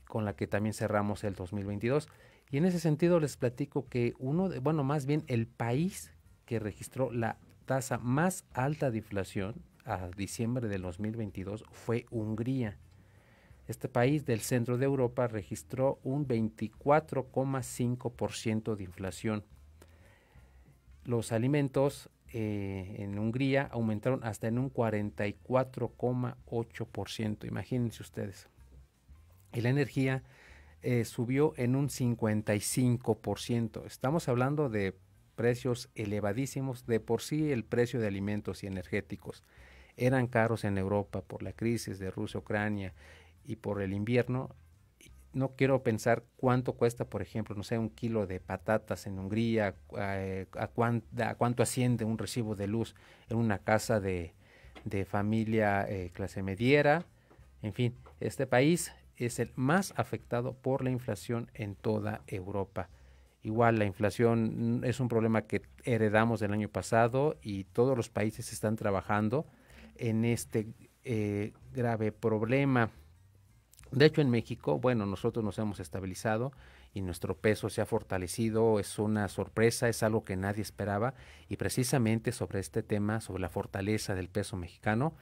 con la que también cerramos el 2022. Y en ese sentido les platico que uno, de, bueno, más bien el país que registró la tasa más alta de inflación a diciembre del 2022 fue Hungría. Este país del centro de Europa registró un 24,5% de inflación. Los alimentos eh, en Hungría aumentaron hasta en un 44,8%. Imagínense ustedes. Y la energía eh, subió en un 55%. Estamos hablando de precios elevadísimos. De por sí el precio de alimentos y energéticos eran caros en Europa por la crisis de Rusia, Ucrania y por el invierno. No quiero pensar cuánto cuesta, por ejemplo, no sé, un kilo de patatas en Hungría, eh, a, cuánto asciende un recibo de luz en una casa de, familia eh, clase mediera. En fin, este país es el más afectado por la inflación en toda Europa. Igual la inflación es un problema que heredamos del año pasado y todos los países están trabajando en este eh, grave problema. De hecho, en México, bueno, nosotros nos hemos estabilizado y nuestro peso se ha fortalecido, es una sorpresa, es algo que nadie esperaba y precisamente sobre este tema, sobre la fortaleza del peso mexicano,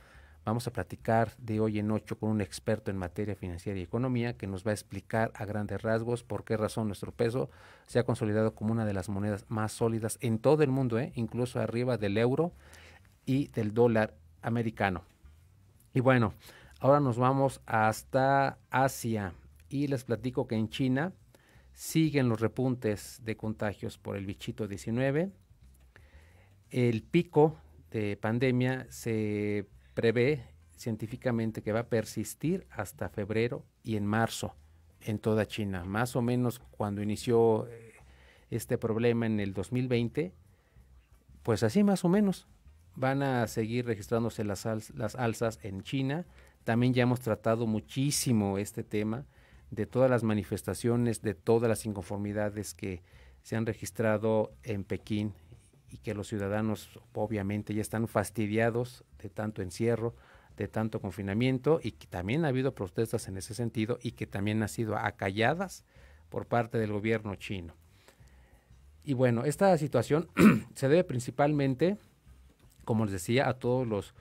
Vamos a platicar de hoy en ocho con un experto en materia financiera y economía que nos va a explicar a grandes rasgos por qué razón nuestro peso se ha consolidado como una de las monedas más sólidas en todo el mundo, ¿eh? incluso arriba del euro y del dólar americano. Y bueno, ahora nos vamos hasta Asia y les platico que en China siguen los repuntes de contagios por el bichito 19. El pico de pandemia se prevé científicamente que va a persistir hasta febrero y en marzo en toda China. Más o menos cuando inició eh, este problema en el 2020, pues así más o menos van a seguir registrándose las, las alzas en China. También ya hemos tratado muchísimo este tema de todas las manifestaciones, de todas las inconformidades que se han registrado en Pekín y que los ciudadanos obviamente ya están fastidiados de tanto encierro, de tanto confinamiento y que también ha habido protestas en ese sentido y que también han sido acalladas por parte del gobierno chino. Y bueno, esta situación se debe principalmente, como les decía, a todos los,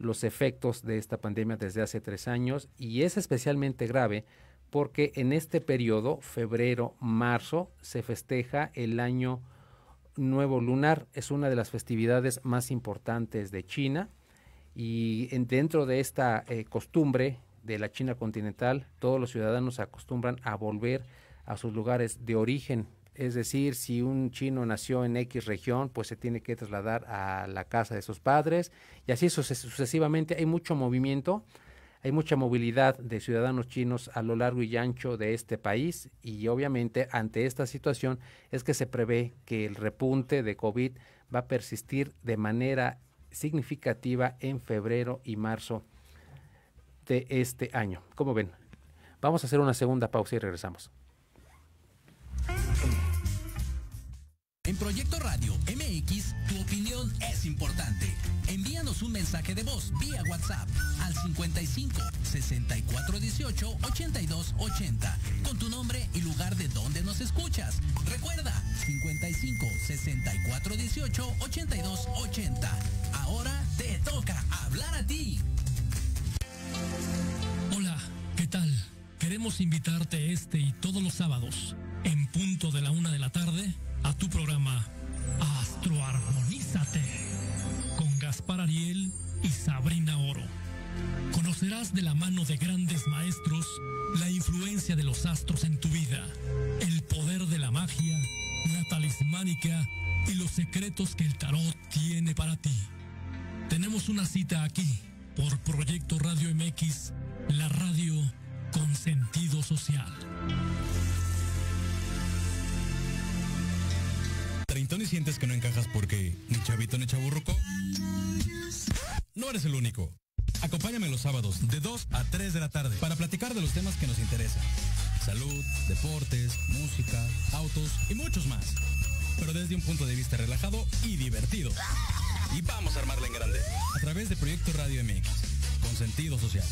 los efectos de esta pandemia desde hace tres años y es especialmente grave porque en este periodo, febrero, marzo, se festeja el año nuevo lunar. Es una de las festividades más importantes de China y dentro de esta eh, costumbre de la China continental, todos los ciudadanos acostumbran a volver a sus lugares de origen. Es decir, si un chino nació en X región, pues se tiene que trasladar a la casa de sus padres y así sucesivamente. Hay mucho movimiento Hay mucha movilidad de ciudadanos chinos a lo largo y ancho de este país y obviamente ante esta situación es que se prevé que el repunte de COVID va a persistir de manera significativa en febrero y marzo de este año. ¿Cómo ven? Vamos a hacer una segunda pausa y regresamos. En Proyecto Radio MX, tu opinión es importante. Envíanos un mensaje de voz vía WhatsApp al 55 64 18 82 80 con tu nombre y lugar de donde nos escuchas. Recuerda 55 64 18 82 80. Ahora te toca hablar a ti. Hola, ¿qué tal? Queremos invitarte este y todos los sábados, en punto de la una de la tarde, a tu programa Astroarmonízate con Gaspar Ariel y Sabrina Oro. Conocerás de la mano de grandes maestros la influencia de los astros en tu vida, el poder de la magia, la talismánica y los secretos que el tarot tiene para ti. Tenemos una cita aquí por Proyecto Radio MX, la radio con sentido social. ¿Treintón y sientes que no encajas porque ni chavito ni chaburruco? No eres el único. Acompáñame los sábados de 2 a 3 de la tarde para platicar de los temas que nos interesan. Salud, deportes, música, autos y muchos más. Pero desde un punto de vista relajado y divertido. Y vamos a armarla en grande. A través de Proyecto Radio MX. Con sentido social.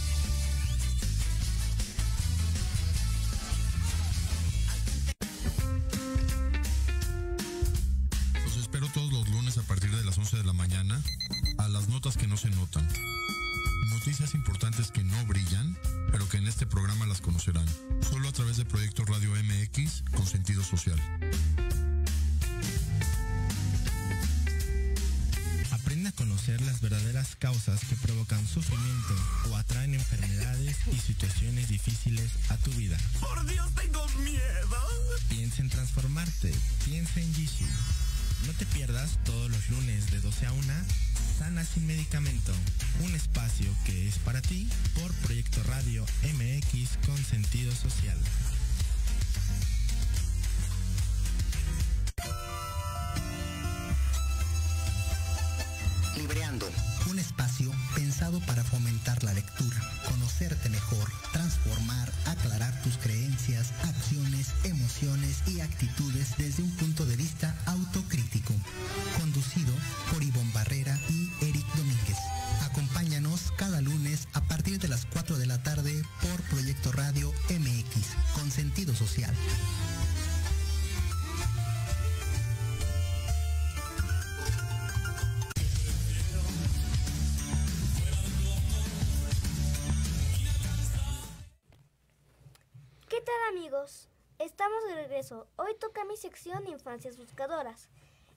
Regreso. Hoy toca mi sección Infancias Buscadoras.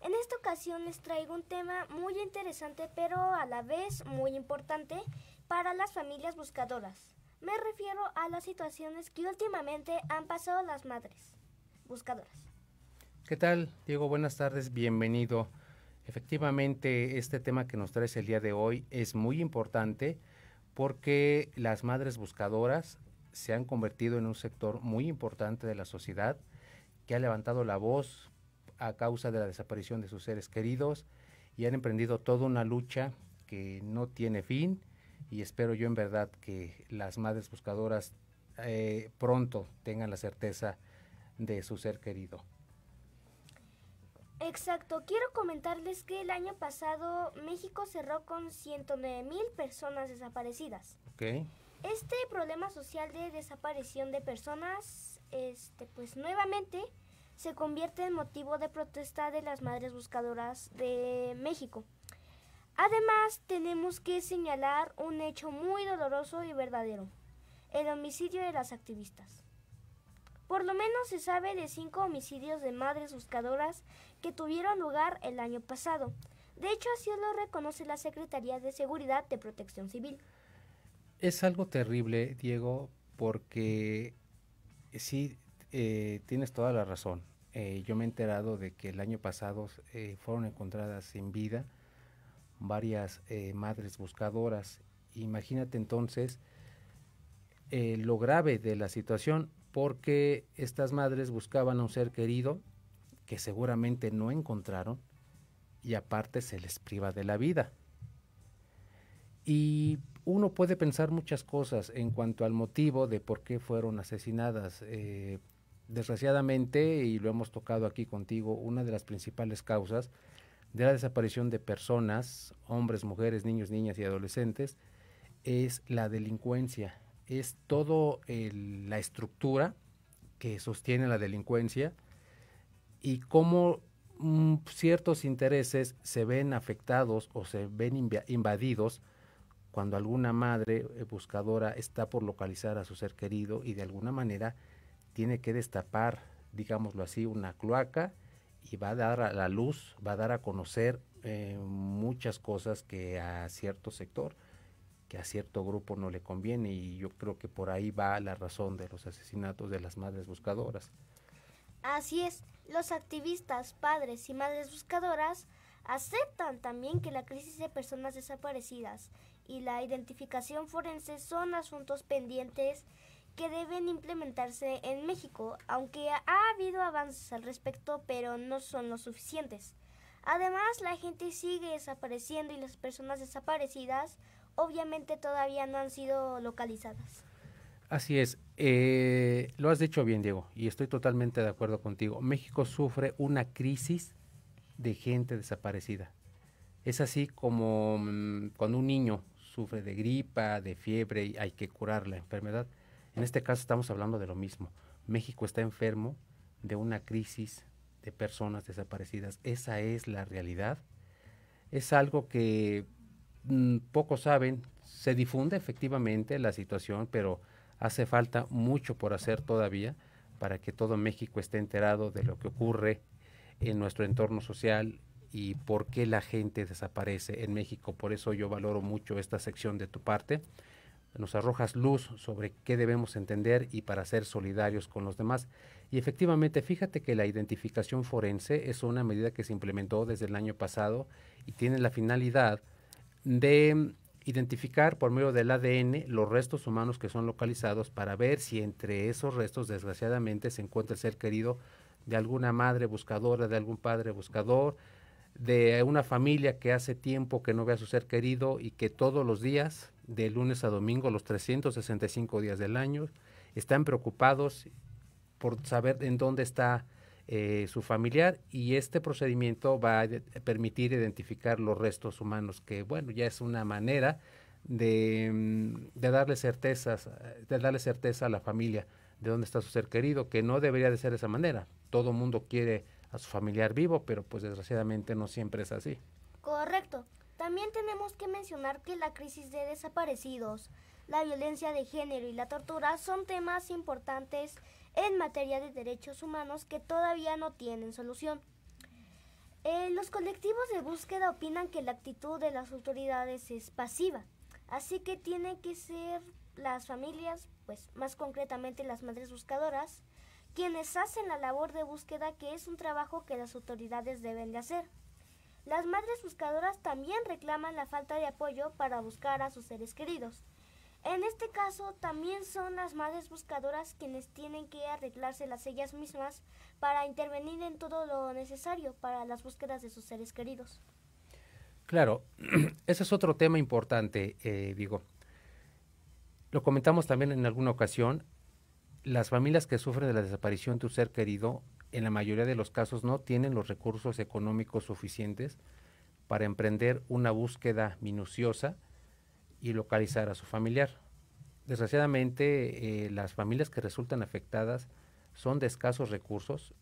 En esta ocasión les traigo un tema muy interesante pero a la vez muy importante para las familias buscadoras. Me refiero a las situaciones que últimamente han pasado las madres buscadoras. ¿Qué tal, Diego? Buenas tardes, bienvenido. Efectivamente, este tema que nos traes el día de hoy es muy importante porque las madres buscadoras se han convertido en un sector muy importante de la sociedad que ha levantado la voz a causa de la desaparición de sus seres queridos y han emprendido toda una lucha que no tiene fin y espero yo en verdad que las madres buscadoras eh, pronto tengan la certeza de su ser querido. Exacto, quiero comentarles que el año pasado México cerró con 109 mil personas desaparecidas. ¿Ok? Este problema social de desaparición de personas, este, pues nuevamente se convierte en motivo de protesta de las madres buscadoras de México. Además, tenemos que señalar un hecho muy doloroso y verdadero, el homicidio de las activistas. Por lo menos se sabe de cinco homicidios de madres buscadoras que tuvieron lugar el año pasado. De hecho, así lo reconoce la Secretaría de Seguridad de Protección Civil. Es algo terrible, Diego, porque sí, eh, tienes toda la razón. Eh, yo me he enterado de que el año pasado eh, fueron encontradas sin vida varias eh, madres buscadoras. Imagínate entonces lo grave de la situación porque estas madres buscaban a un ser querido que seguramente no encontraron y aparte se les priva de la vida. Y uno puede pensar muchas cosas en cuanto al motivo de por qué fueron asesinadas. Desgraciadamente, y lo hemos tocado aquí contigo, una de las principales causas de la desaparición de personas, hombres, mujeres, niños, niñas y adolescentes, es la delincuencia. Es toda la estructura que sostiene la delincuencia y cómo mm, ciertos intereses se ven afectados o se ven invadidos cuando alguna madre eh, buscadora está por localizar a su ser querido y de alguna manera tiene que destapar, digámoslo así, una cloaca y va a dar a la luz, va a dar a conocer eh, muchas cosas que a cierto sector, que a cierto grupo no le conviene y yo creo que por ahí va la razón de los asesinatos de las madres buscadoras. Así es, los activistas, padres y madres buscadoras aceptan también que la crisis de personas desaparecidas y la identificación forense son asuntos pendientes que deben implementarse en México, aunque ha habido avances al respecto, pero no son los suficientes. Además, la gente sigue desapareciendo y las personas desaparecidas obviamente todavía no han sido localizadas. Así es, eh, lo has dicho bien, Diego, y estoy totalmente de acuerdo contigo. México sufre una crisis de gente desaparecida. Es así como mm, cuando un niño sufre de gripa, de fiebre y hay que curar la enfermedad. En este caso estamos hablando de lo mismo. México está enfermo de una crisis de personas desaparecidas. Esa es la realidad. Es algo que mm, pocos saben. Se difunde efectivamente la situación, pero hace falta mucho por hacer todavía para que todo México esté enterado de lo que ocurre en nuestro entorno social y por qué la gente desaparece en México. Por eso yo valoro mucho esta sección de tu parte nos arrojas luz sobre qué debemos entender y para ser solidarios con los demás. Y efectivamente, fíjate que la identificación forense es una medida que se implementó desde el año pasado y tiene la finalidad de identificar por medio del ADN los restos humanos que son localizados para ver si entre esos restos desgraciadamente se encuentra el ser querido de alguna madre buscadora, de algún padre buscador, de una familia que hace tiempo que no ve a su ser querido y que todos los días de lunes a domingo, los 365 días del año. Están preocupados por saber en dónde está eh, su familiar y este procedimiento va a permitir identificar los restos humanos, que bueno, ya es una manera de, mm, de, darle certezas, de darle certeza a la familia de dónde está su ser querido, que no debería de ser de esa manera. Todo mundo quiere a su familiar vivo, pero pues desgraciadamente no siempre es así. Correcto. También tenemos que mencionar que la crisis de desaparecidos, la violencia de género y la tortura son temas importantes en materia de derechos humanos que todavía no tienen solución. Eh, los colectivos de búsqueda opinan que la actitud de las autoridades es pasiva, así que tienen que ser las familias, pues más concretamente las madres buscadoras, quienes hacen la labor de búsqueda que es un trabajo que las autoridades deben de hacer. Las madres buscadoras también reclaman la falta de apoyo para buscar a sus seres queridos. En este caso, también son las madres buscadoras quienes tienen que arreglárselas ellas mismas para intervenir en todo lo necesario para las búsquedas de sus seres queridos. Claro, ese es otro tema importante, eh, digo. Lo comentamos también en alguna ocasión. Las familias que sufren de la desaparición de un ser querido en la mayoría de los casos no tienen los recursos económicos suficientes para emprender una búsqueda minuciosa y localizar a su familiar. Desgraciadamente, eh, las familias que resultan afectadas son de escasos recursos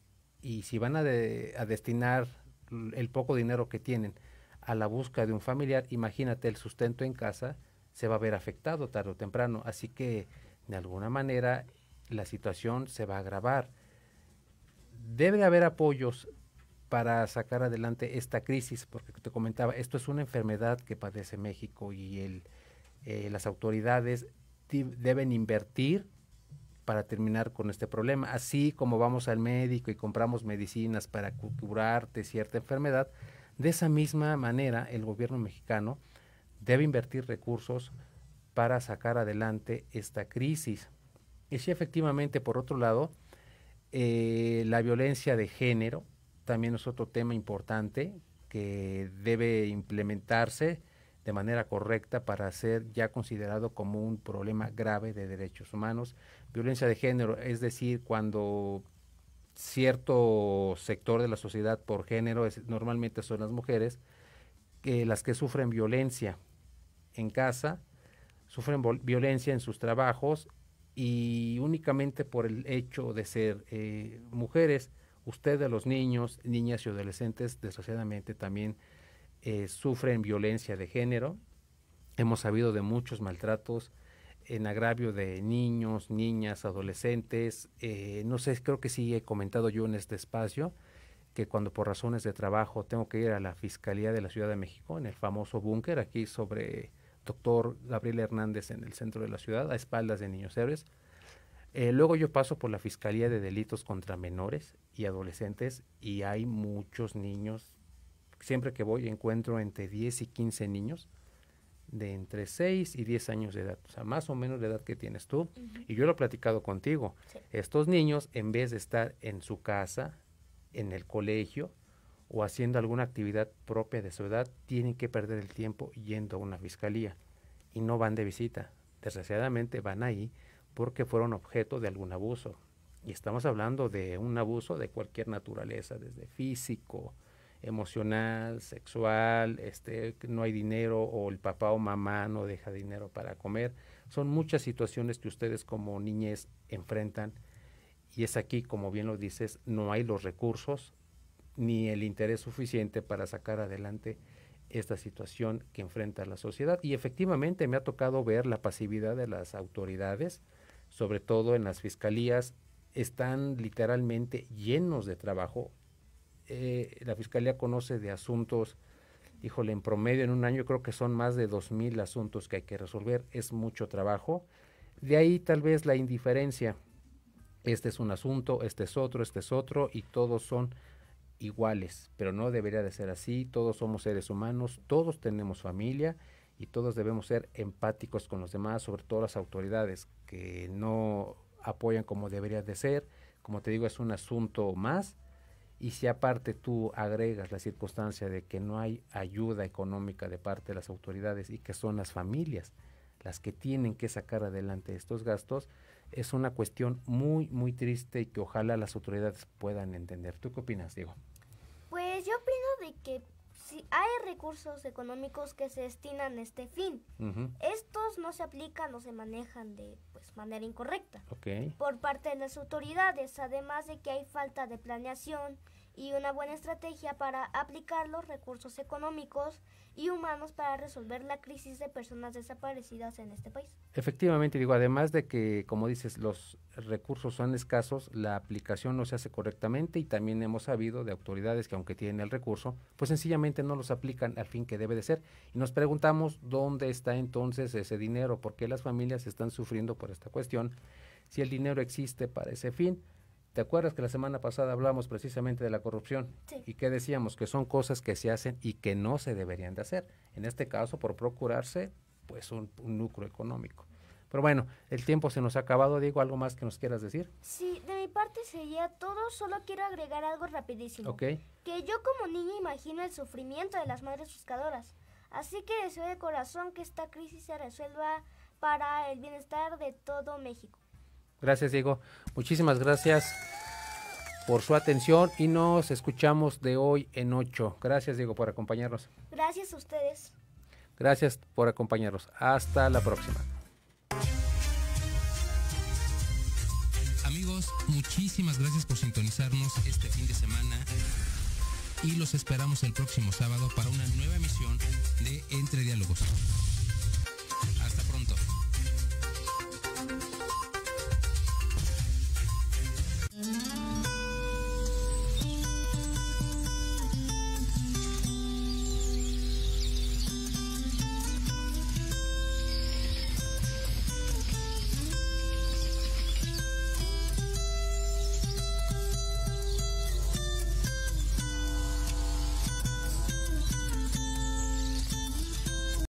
y si van a, a, destinar el poco dinero que tienen a la búsqueda de un familiar, imagínate el sustento en casa se va a ver afectado tarde o temprano. Así que, de alguna manera, la situación se va a agravar debe haber apoyos para sacar adelante esta crisis, porque te comentaba, esto es una enfermedad que padece México y el, eh, las autoridades deben invertir para terminar con este problema. Así como vamos al médico y compramos medicinas para curarte cierta enfermedad, de esa misma manera el gobierno mexicano debe invertir recursos para sacar adelante esta crisis. Y sí, efectivamente, por otro lado, eh, la violencia de género también es otro tema importante que debe implementarse de manera correcta para ser ya considerado como un problema grave de derechos humanos. Violencia de género, es decir, cuando cierto sector de la sociedad por género, es, normalmente son las mujeres, que las que sufren violencia en casa, sufren violencia en sus trabajos y únicamente por el hecho de ser eh, mujeres, ustedes los niños, niñas y adolescentes, desgraciadamente también eh, sufren violencia de género. Hemos sabido de muchos maltratos en agravio de niños, niñas, adolescentes. Eh, no sé, creo que sí he comentado yo en este espacio que cuando por razones de trabajo tengo que ir a la Fiscalía de la Ciudad de México, en el famoso búnker, aquí sobre doctor Gabriel Hernández en el centro de la ciudad, a espaldas de Niños Héroes. Eh, luego yo paso por la Fiscalía de Delitos contra Menores y Adolescentes y hay muchos niños. Siempre que voy encuentro entre 10 y 15 niños de entre 6 y 10 años de edad, o sea, más o menos la edad que tienes tú. Y yo lo he platicado contigo. Estos niños, en vez de estar en su casa, en el colegio o haciendo alguna actividad propia de su edad, tienen que perder el tiempo yendo a una fiscalía y no van de visita. Desgraciadamente van ahí porque fueron objeto de algún abuso. Y estamos hablando de un abuso de cualquier naturaleza, desde físico, emocional, sexual, este, no hay dinero o el papá o mamá no deja dinero para comer. Son muchas situaciones que ustedes como niñez enfrentan y es aquí, como bien lo dices, no hay los recursos ni el interés suficiente para sacar adelante esta situación que enfrenta la sociedad. Y efectivamente me ha tocado ver la pasividad de las autoridades, sobre todo en las fiscalías, están literalmente llenos de trabajo eh, la Fiscalía conoce de asuntos, híjole, en promedio en un año creo que son más de dos mil asuntos que hay que resolver, es mucho trabajo. De ahí tal vez la indiferencia. Este es un asunto, este es otro, este es otro, y todos son iguales, pero no debería de ser así, todos somos seres humanos, todos tenemos familia y todos debemos ser empáticos con los demás, sobre todo las autoridades que no apoyan como debería de ser. Como te digo, es un asunto más y si aparte tú agregas la circunstancia de que no hay ayuda económica de parte de las autoridades y que son las familias las que tienen que sacar adelante estos gastos, es una cuestión muy, muy triste y que ojalá las autoridades puedan entender. ¿Tú qué opinas, Diego? Pues yo opino de que si hay recursos económicos que se destinan a este fin, estos no se aplican o se manejan de pues, manera incorrecta por parte de las autoridades, además de que hay falta de planeación y una buena estrategia para aplicar los recursos económicos y humanos para resolver la crisis de personas desaparecidas en este país. Efectivamente, digo, además de que, como dices, los recursos son escasos, la aplicación no se hace correctamente y también hemos sabido de autoridades que aunque tienen el recurso, pues sencillamente no los aplican al fin que debe de ser. Y nos preguntamos dónde está entonces ese dinero, por qué las familias están sufriendo por esta cuestión, si el dinero existe para ese fin ¿Te acuerdas que la semana pasada hablamos precisamente de la corrupción? Y que decíamos que son cosas que se hacen y que no se deberían de hacer. En este caso, por procurarse, pues un, lucro económico. Pero bueno, el tiempo se nos ha acabado. Diego, ¿algo más que nos quieras decir? Sí, de mi parte sería todo. Solo quiero agregar algo rapidísimo. Ok. Que yo como niña imagino el sufrimiento de las madres buscadoras. Así que deseo de corazón que esta crisis se resuelva para el bienestar de todo México. Gracias, Diego. Muchísimas gracias por su atención y nos escuchamos de hoy en 8. Gracias, Diego, por acompañarnos. Gracias a ustedes. Gracias por acompañarnos. Hasta la próxima. Amigos, muchísimas gracias por sintonizarnos este fin de semana y los esperamos el próximo sábado para una nueva emisión de Entre Diálogos.